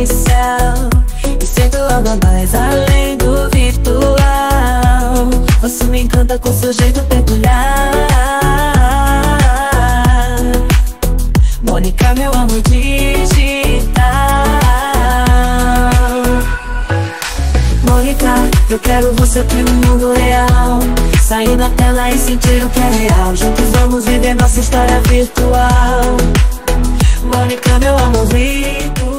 E sinto algo mais além do virtual. Você me encanta com seu jeito peculiar. Mônica, meu amor digital. Mônica, eu quero você aqui no mundo real. Sair da tela e sentir o que é real. Juntos vamos viver nossa história virtual. Mônica, meu amor virtual.